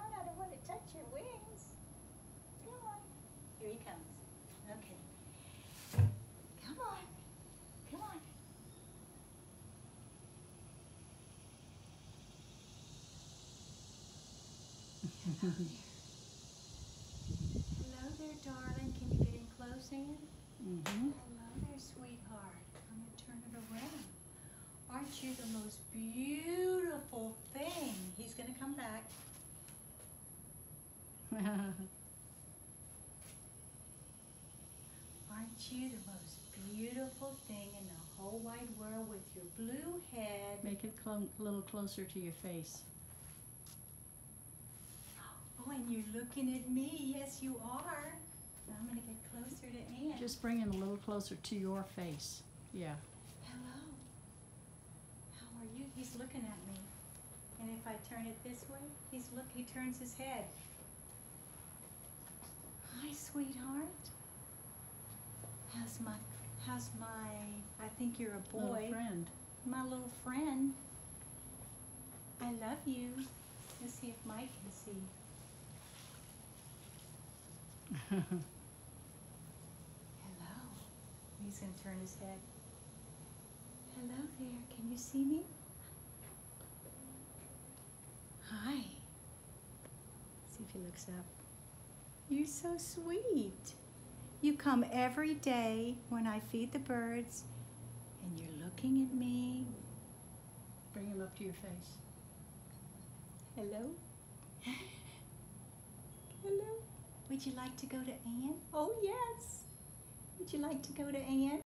on. I don't want to touch your wings. Come on. Here he comes. Okay. Come on. Come on. Hello there. Hello there, darling. Can you get in close, Anne? Mm -hmm. Hello there, sweetheart. I'm going to turn it around. Aren't you the most beautiful thing? He's going to come back. Aren't you the most beautiful thing in the whole wide world with your blue head? Make it clo- a little closer to your face. Oh, and you're looking at me. Yes, you are. I'm gonna get closer to Anne. Just bring it a little closer to your face. Yeah. Hello. How are you? He's looking at me. And if I turn it this way, he's look. He turns his head. Hi, sweetheart. How's my? How's my? I think you're a boy. Little friend. My little friend. I love you. Let's see if Mike can see. Hello. He's gonna turn his head. Hello there. Can you see me? Hi. See if he looks up. You're so sweet. Come every day when I feed the birds, and you're looking at me. bring him up to your face. Hello? Hello? Would you like to go to Anne? Oh, yes. Would you like to go to Anne?